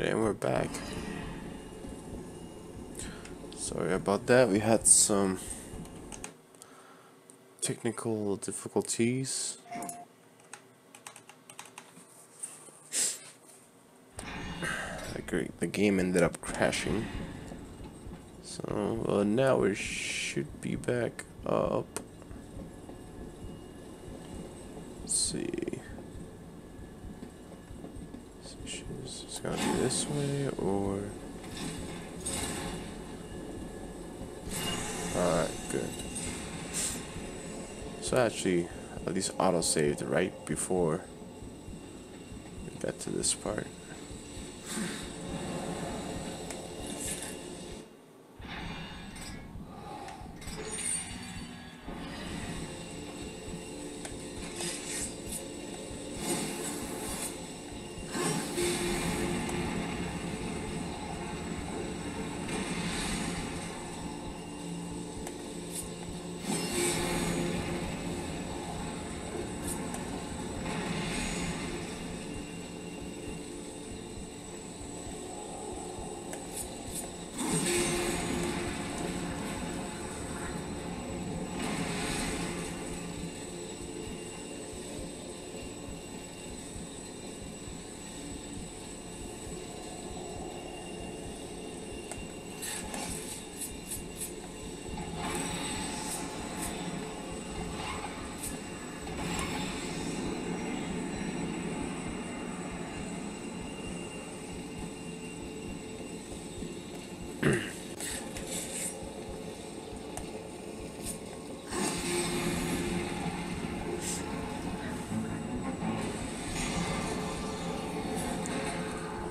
Alright, and we're back. Sorry about that, we had some technical difficulties. The game ended up crashing. So uh, now we should be back up. Let's see. It's gonna be this way or. Alright, good. So actually, at least auto saved right before we got to this part.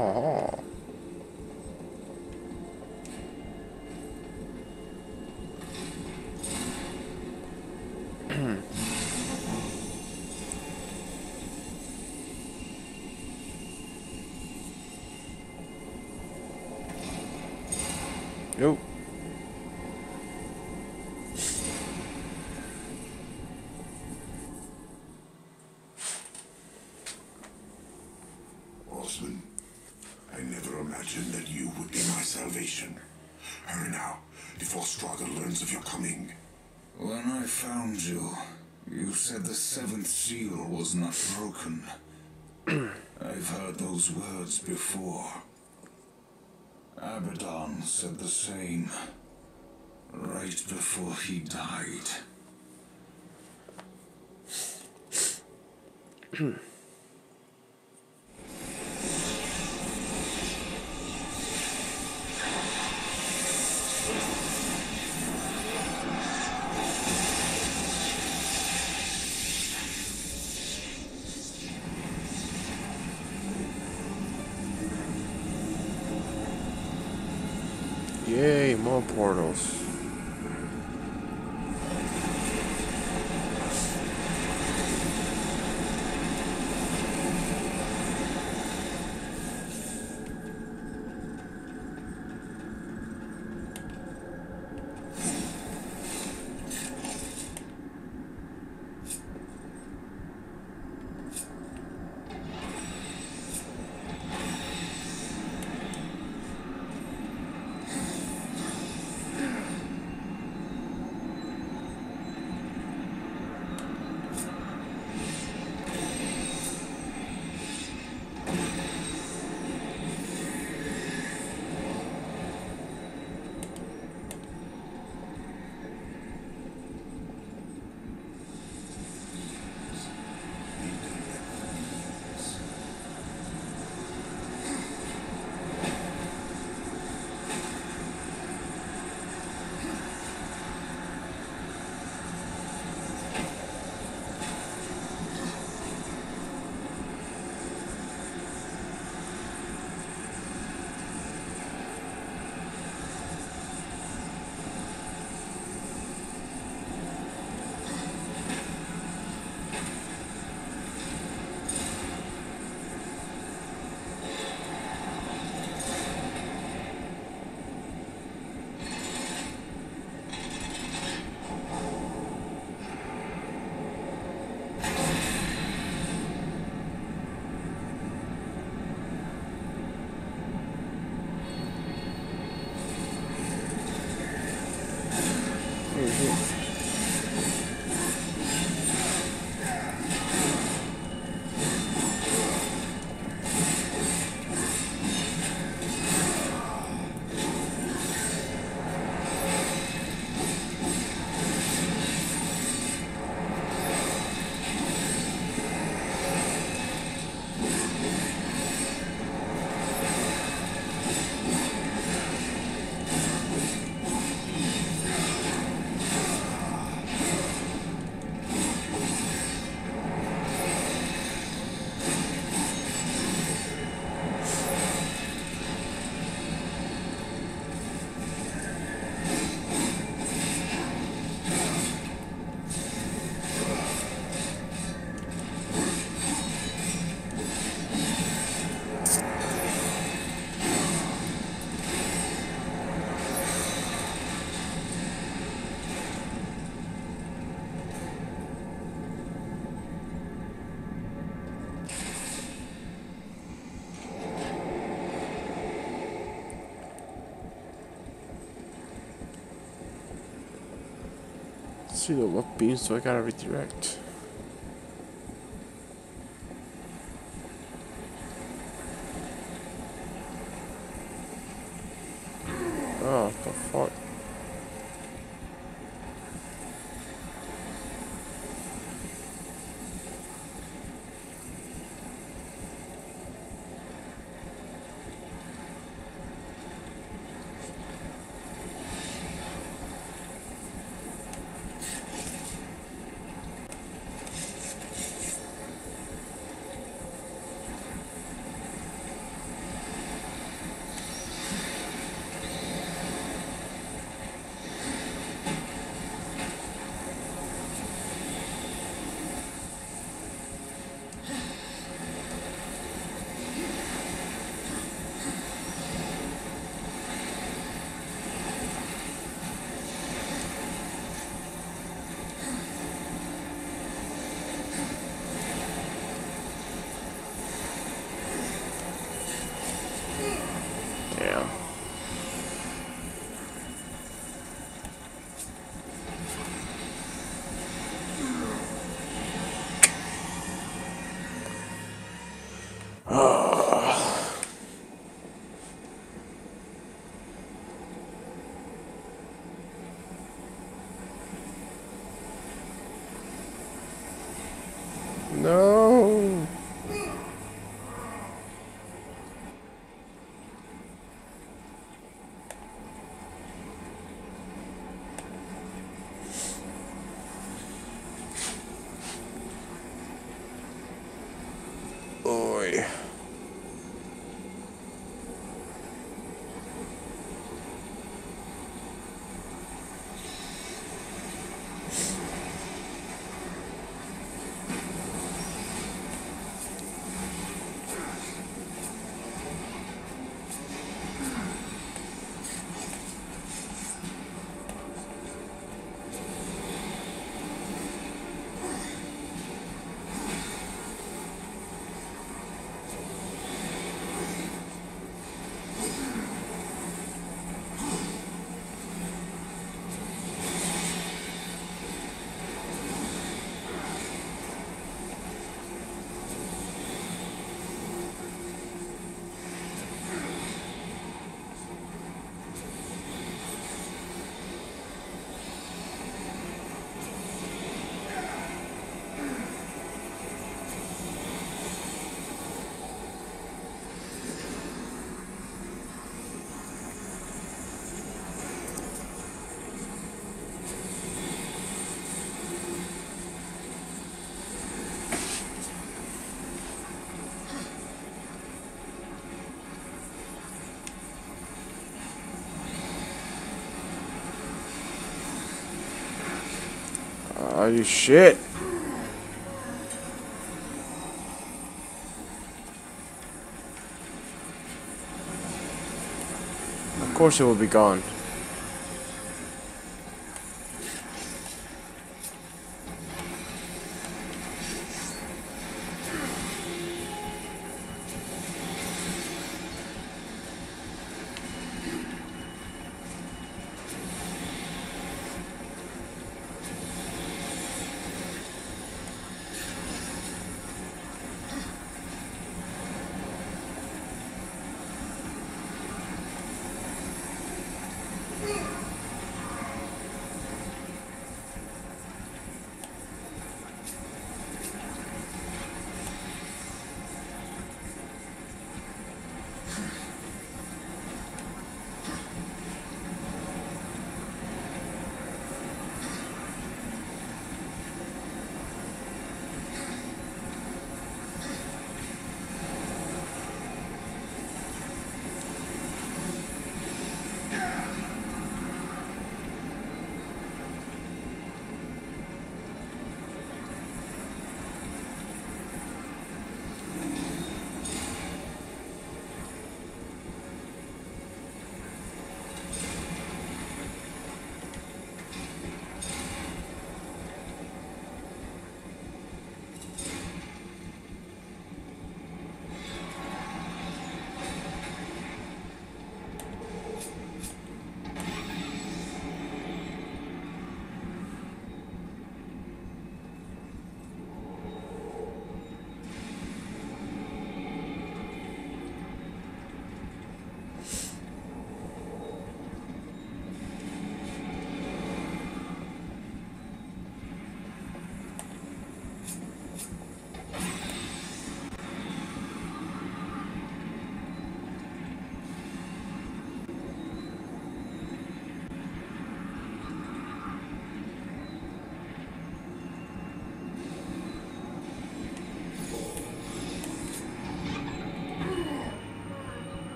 Oh. Was not broken. I've heard those words before. Abaddon said the same. Right before he died. Yay, see what beams do I gotta redirect. Oh, the fuck. Damn. No. Oi. You shit. Of course it will be gone.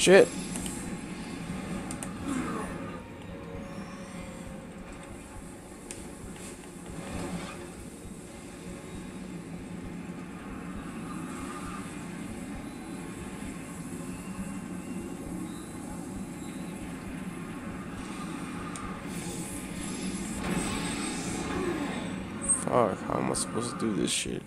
Shit. Fuck, how am I supposed to do this shit?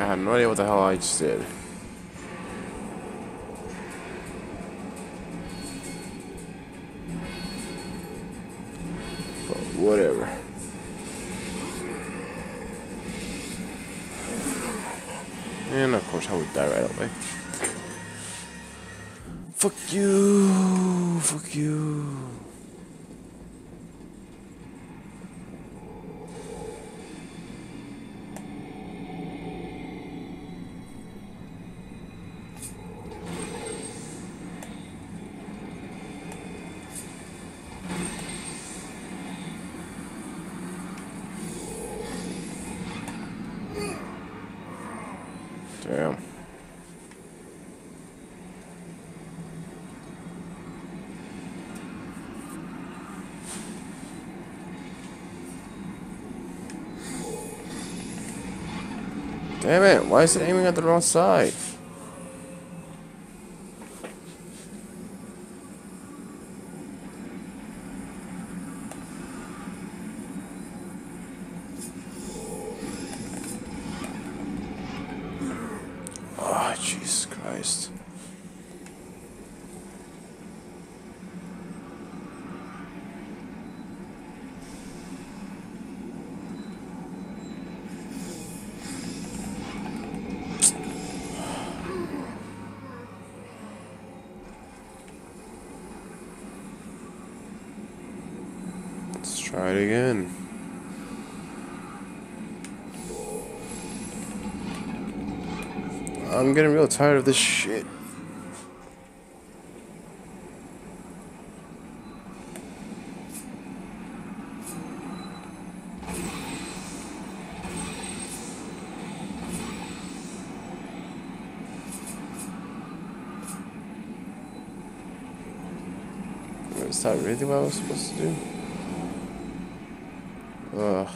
I have no idea what the hell I just did. But whatever. And of course I would die right away. Fuck you! Fuck you! Damn. Damn it, why is it aiming at the wrong side? Oh, Jesus Christ. Let's try it again. I'm getting real tired of this shit. Is that really what I was supposed to do? Ugh.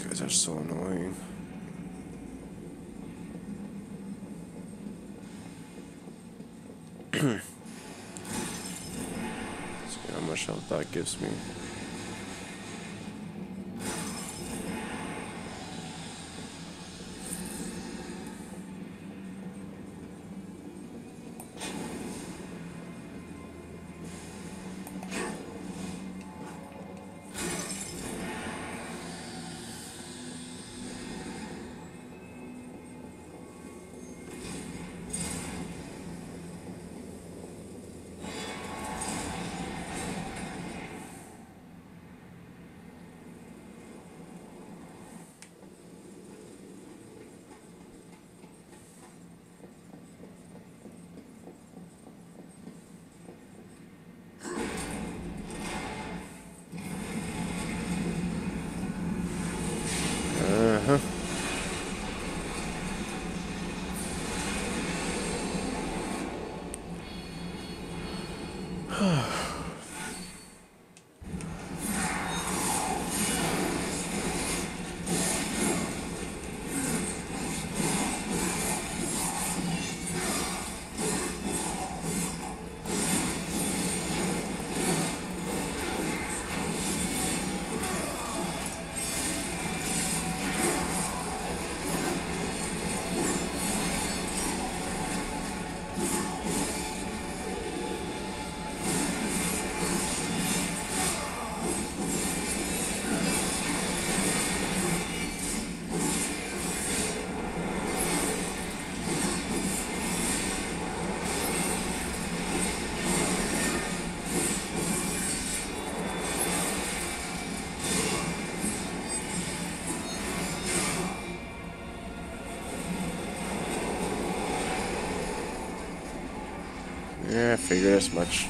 These guys are so annoying. See how much health that gives me. Yeah, I figured as much.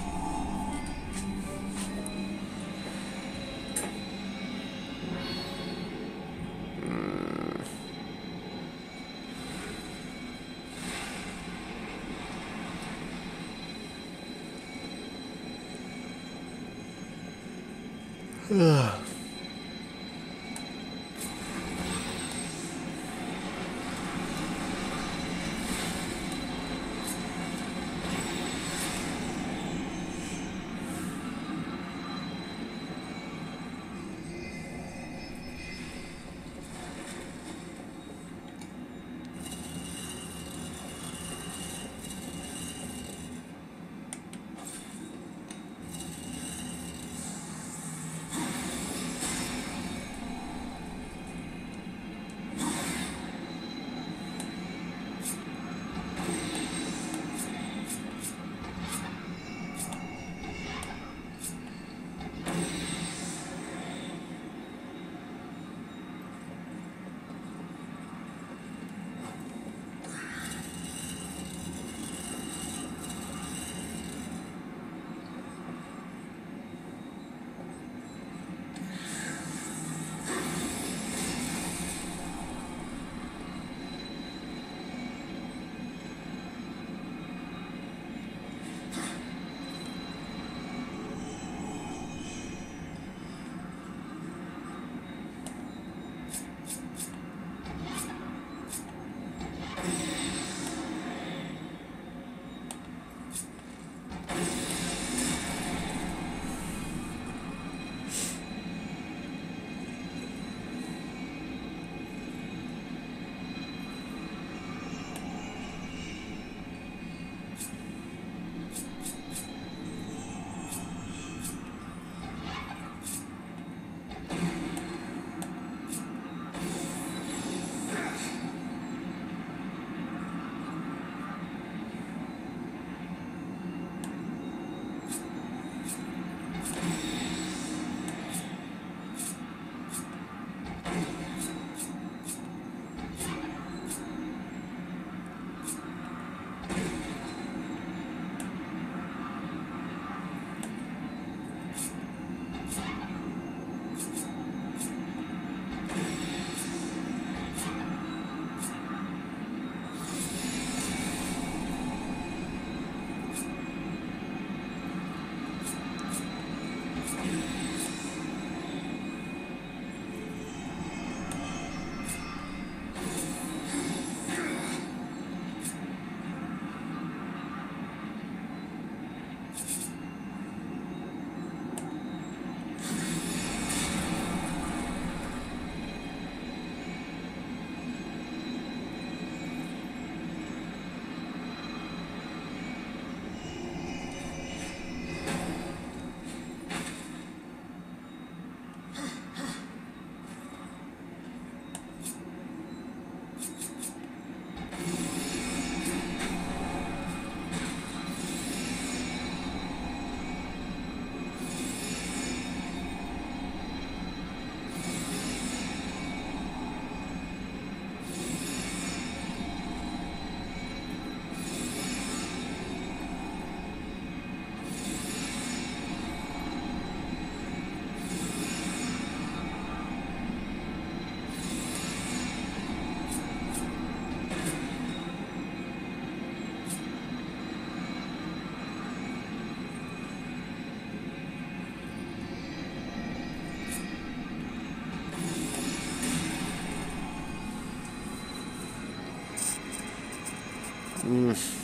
嗯。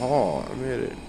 Jaha, I made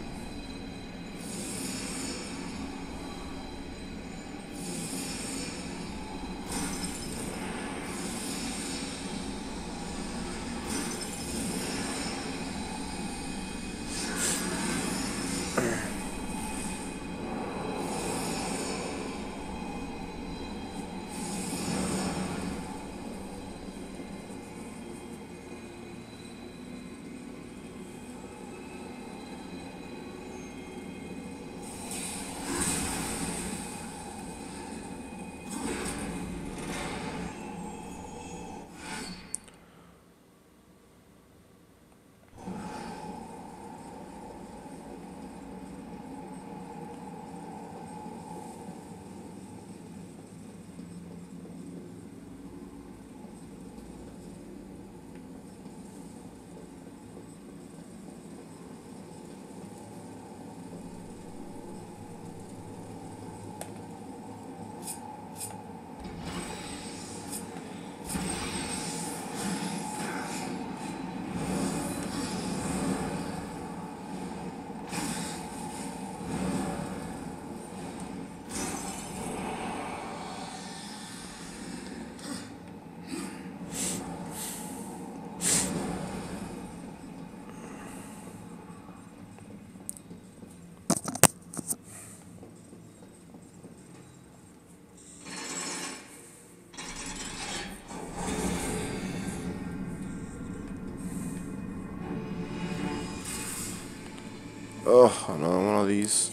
Oh, another one of these.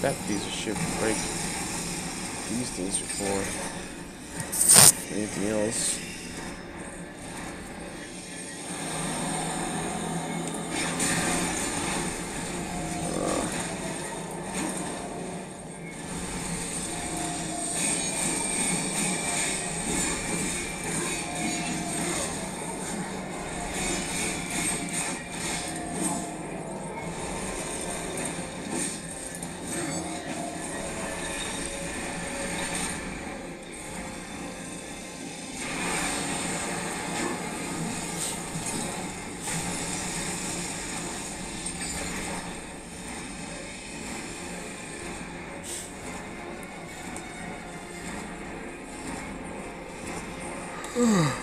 That piece of shit break. These things before. Ugh.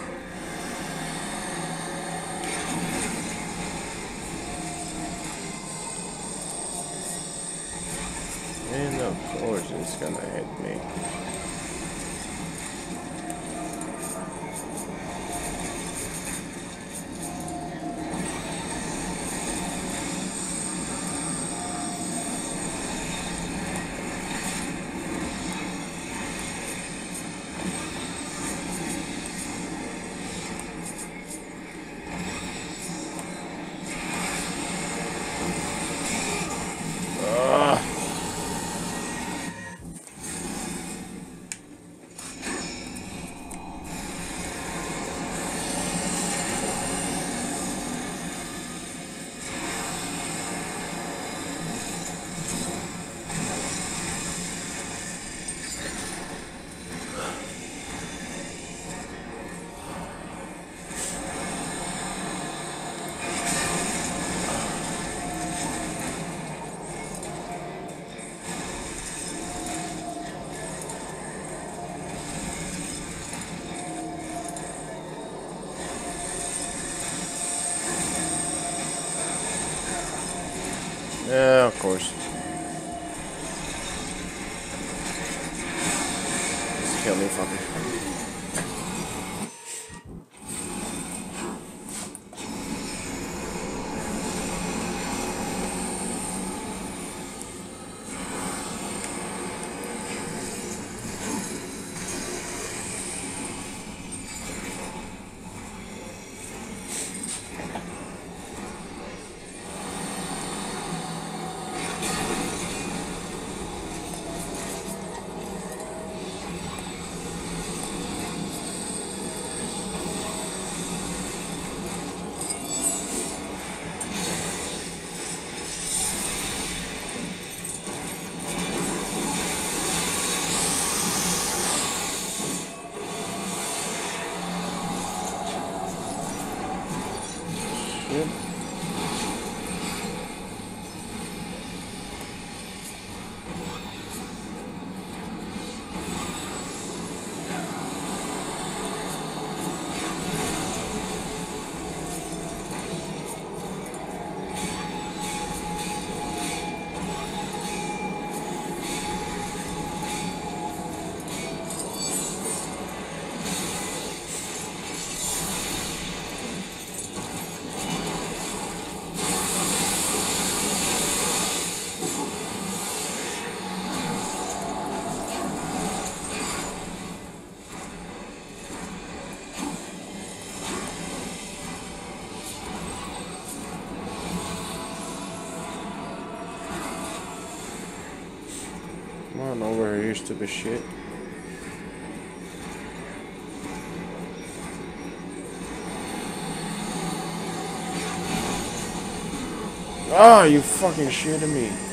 of course. It. right here, stupid shit. Ah, you fucking shitting me.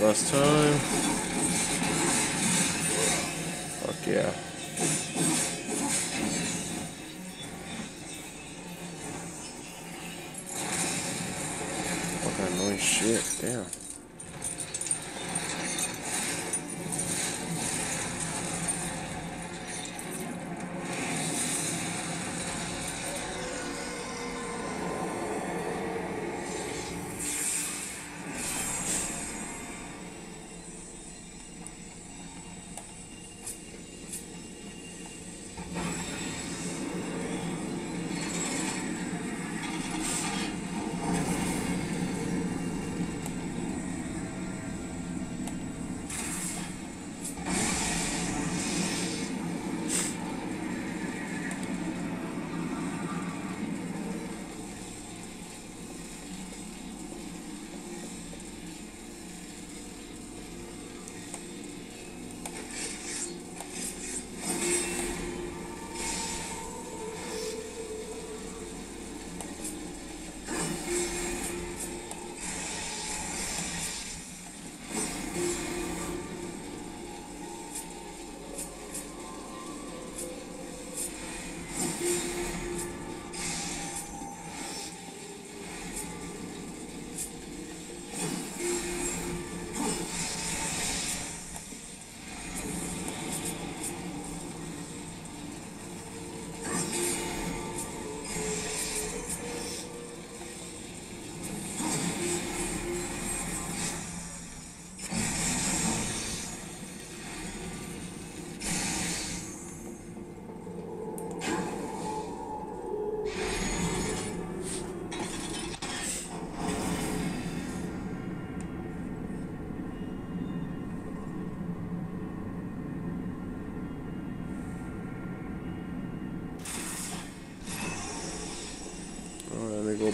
Last time. Fuck yeah.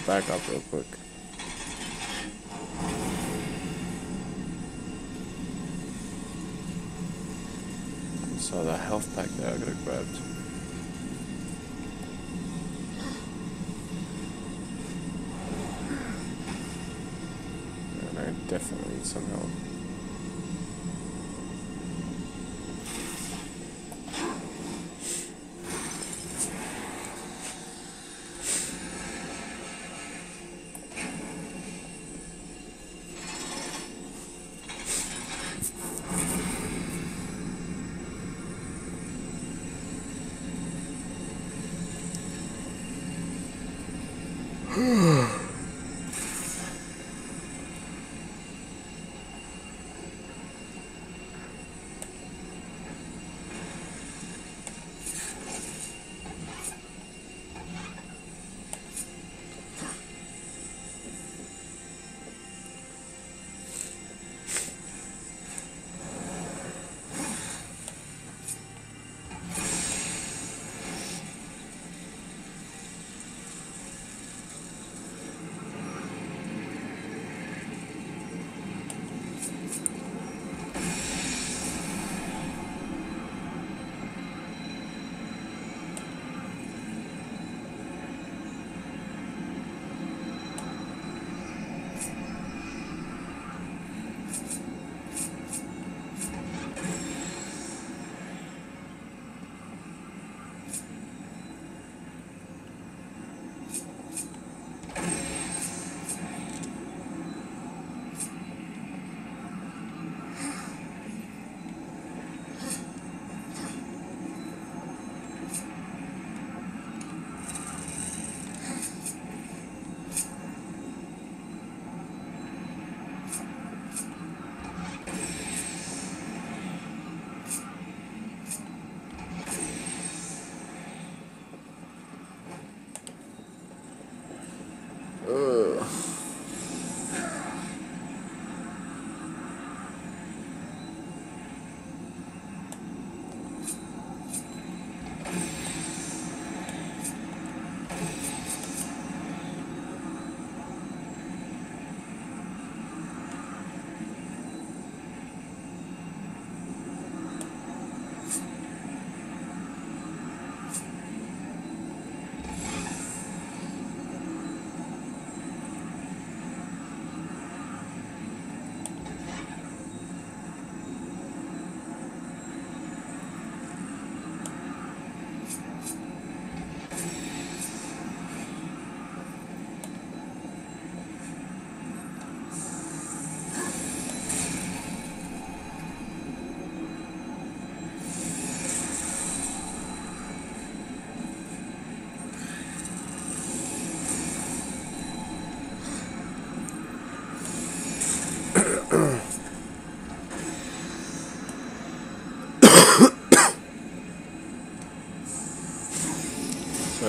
Back up real quick. So the health pack that I have grabbed. And I definitely need some help.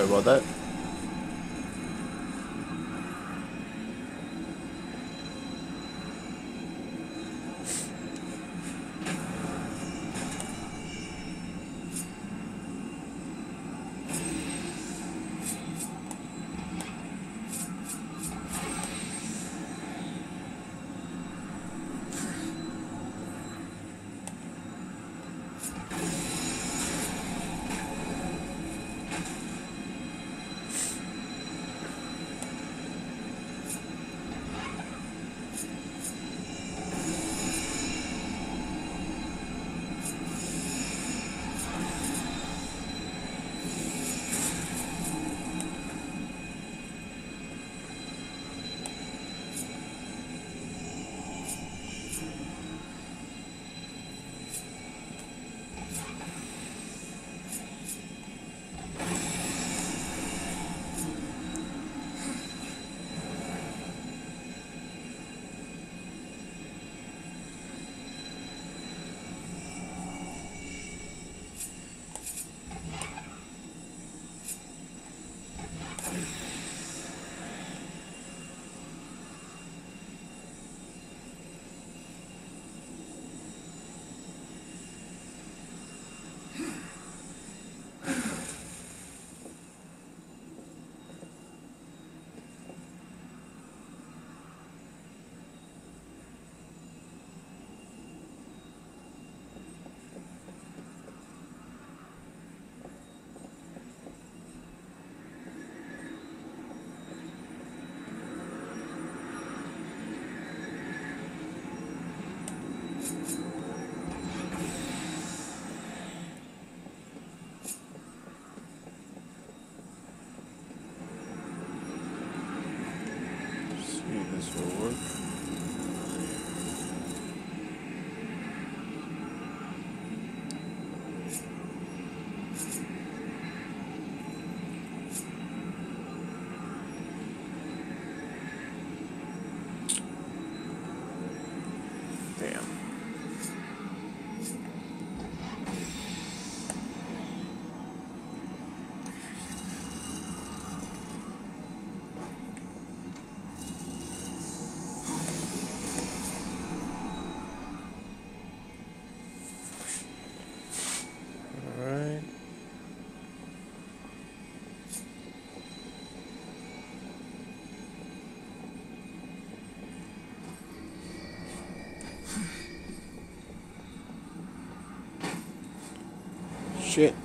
About that. Shit.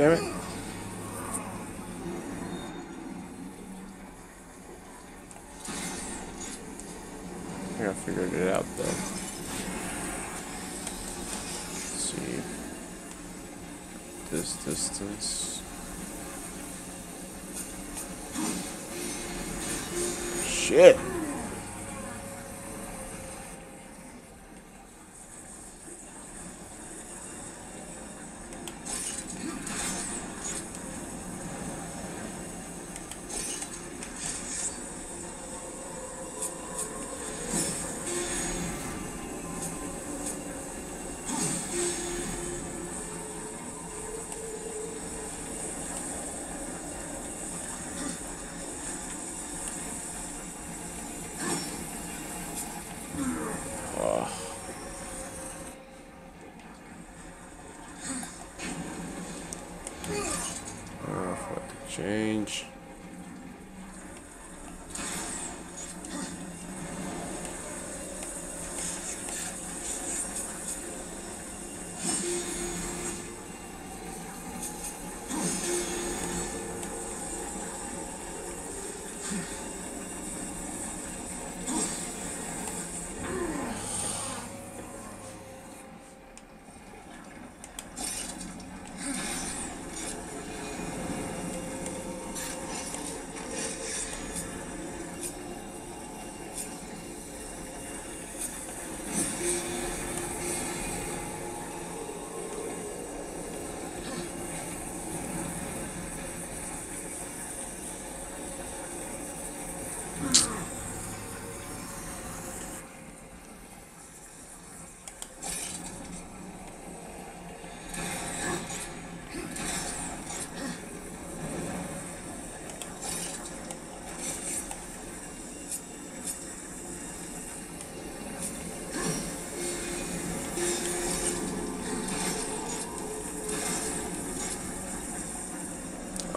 Damn it. I think I figured it out though. Let's see. this distance. Shit!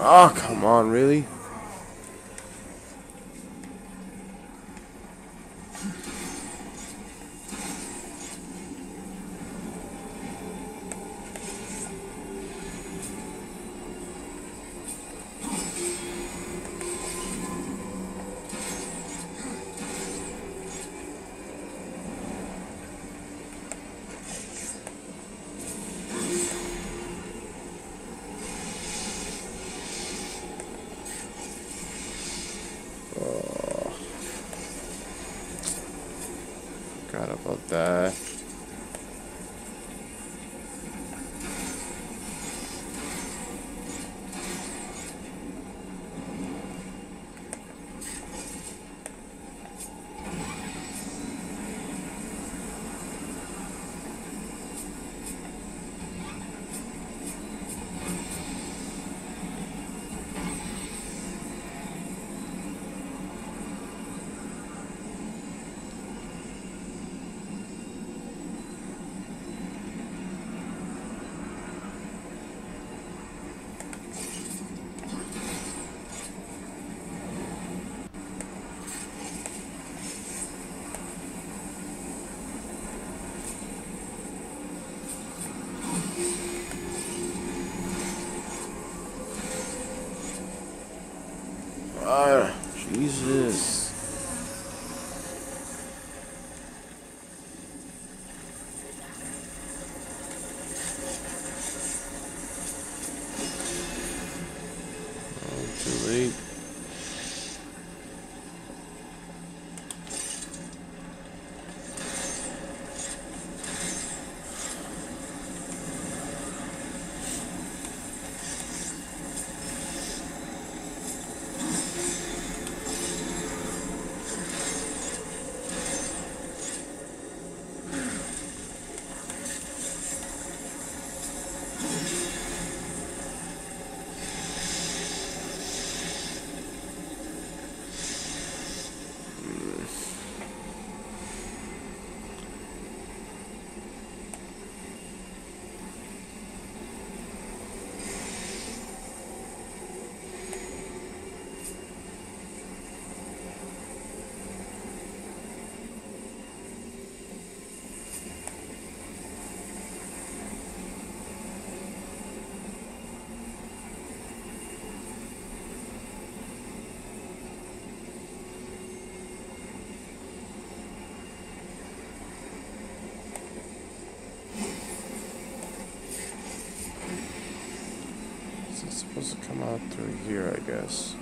Oh, come on, really? Supposed to come out through here, I guess.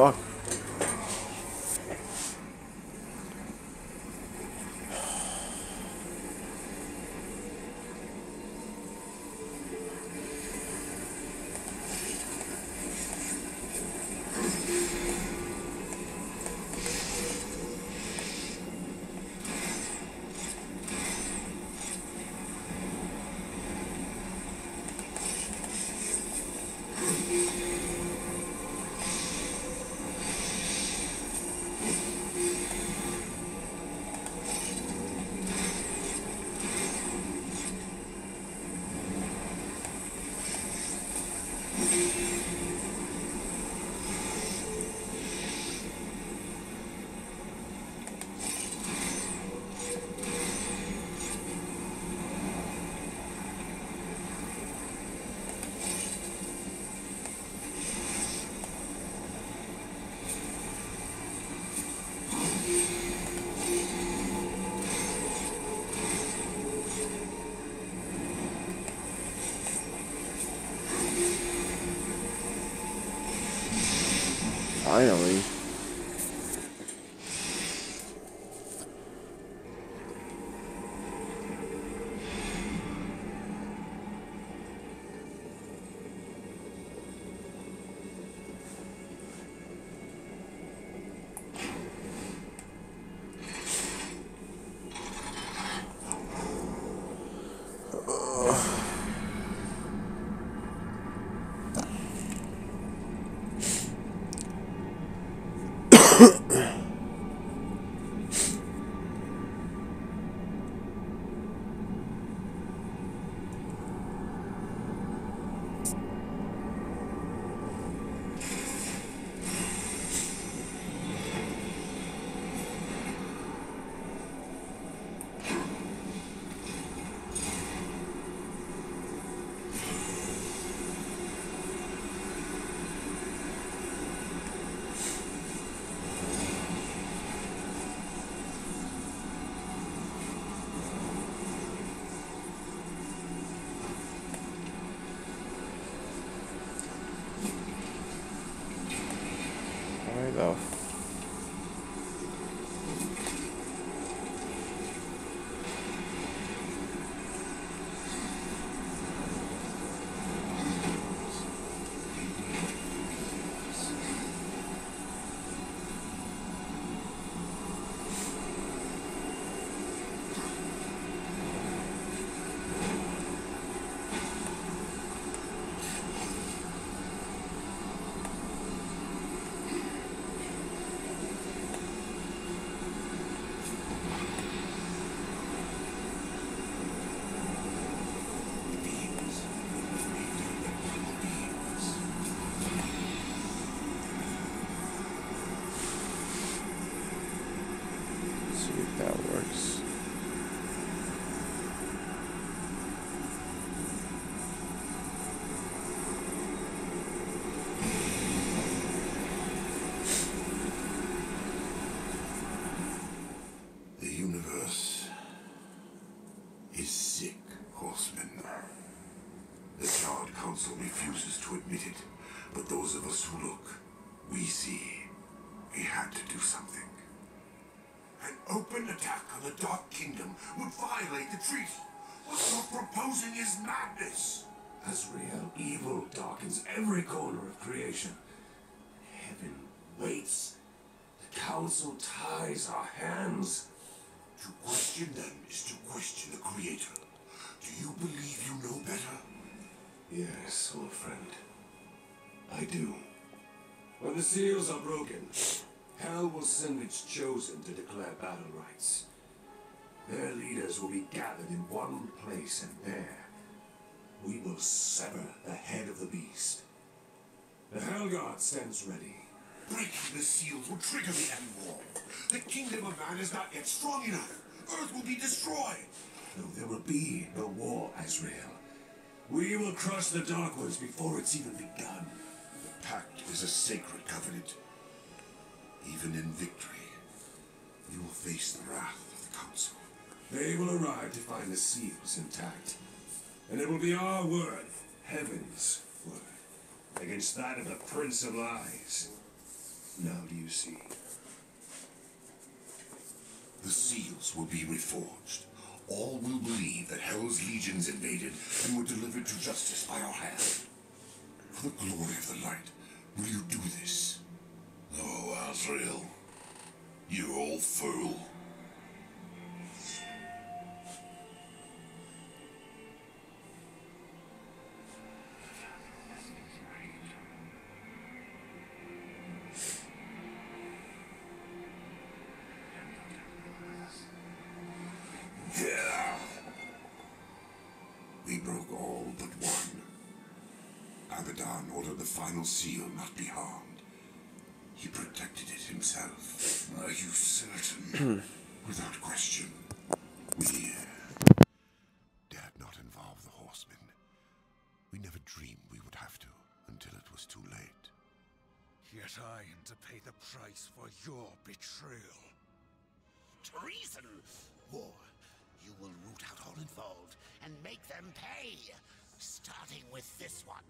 Fuck. Finally. To do something. An open attack on the Dark Kingdom would violate the treaty. What you're proposing is madness. Azrael, evil darkens every corner of creation. Heaven waits. The Council ties our hands. To question them is to question the Creator. Do you believe you know better? Yes, old friend. I do. When the seals are broken, Hell will send its chosen to declare battle rights. Their leaders will be gathered in one place, and there we will sever the head of the beast. The Hellguard stands ready. Breaking the seals will trigger the End War. The kingdom of man is not yet strong enough. Earth will be destroyed. No, there will be no war, Azrael. We will crush the Dark Ones before it's even begun. The pact is a sacred covenant. Even in victory, you will face the wrath of the council. They will arrive to find the seals intact. And it will be our word, heaven's word, against that of the Prince of Lies. Now do you see? The seals will be reforged. All will believe that Hell's legions invaded and were delivered to justice by our hand. For the glory of the light, will you do this? Oh, Azrael, you old fool. We broke all but one. Abaddon ordered the final seal not be harmed. He protected it himself. Are you certain? Without question. We uh, dared not involve the horsemen. We never dreamed we would have to until it was too late. Yet I am to pay the price for your betrayal. Treason! War. You will root out all involved and make them pay. Starting with this one.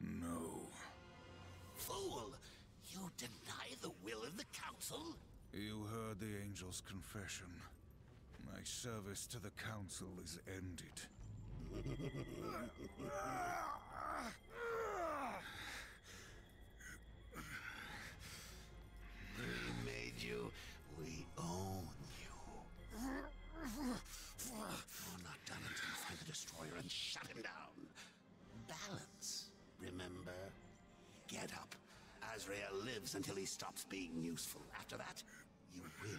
No. Fool! You deny the will of the council? You heard the angel's confession. My service to the council is ended. We made you. Azrael lives until he stops being useful. After that, you will